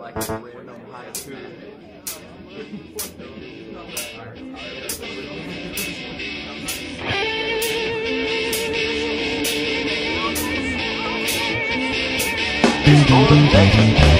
Like random haiku. On the